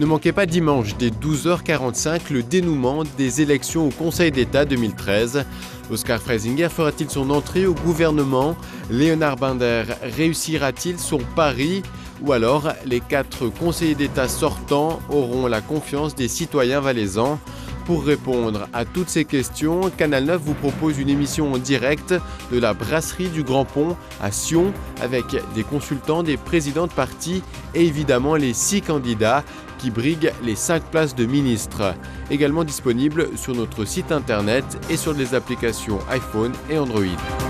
Ne manquez pas dimanche dès 12h45 le dénouement des élections au Conseil d'État 2013. Oscar Freisinger fera-t-il son entrée au gouvernement? Léonard Binder réussira-t-il son pari? Ou alors les quatre conseillers d'État sortants auront la confiance des citoyens valaisans? Pour répondre à toutes ces questions, Canal 9 vous propose une émission en direct de la brasserie du Grand Pont à Sion avec des consultants, des présidents de partis et évidemment les six candidats qui briguent les cinq places de ministres. Également disponible sur notre site internet et sur les applications iPhone et Android.